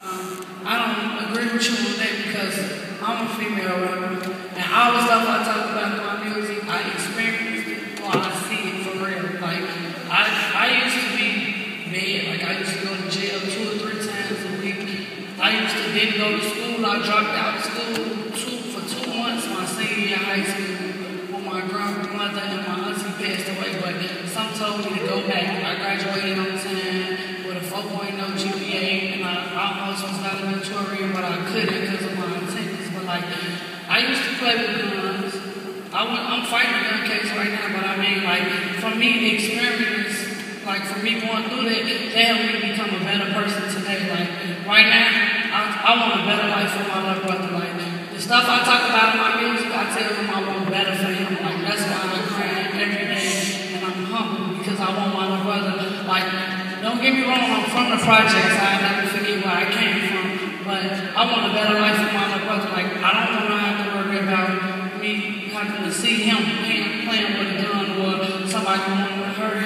Um, I don't agree with you on that because I'm a female rapper, and all the stuff I talk about in my music, I experienced it or I see it for real. Like I, I used to be bad. Like I used to go to jail two or three times a week. I used to didn't go to school. I dropped out of school two for two months my senior year high school when my grandmother and my auntie passed away. But some told me to go back. I graduated on valedictorian, but I couldn't because of my attendance. But like, I used to play with guns. I I'm fighting a gun case right now, but I mean, like, for me, the experience, like, for me going through that, that helped me become a better person today. Like, right now, I, I want a better life for my little brother. Like, the stuff I talk about in my music, I tell him I want better for him. Like, that's why I grind every day, and I'm humble because I want my little brother. Like, don't get me wrong, I'm from the projects. I where I came from. But I want a better life for my little brother. Like, I don't want to have to worry about me having to see him playing, playing with a gun or somebody wanting to hurt.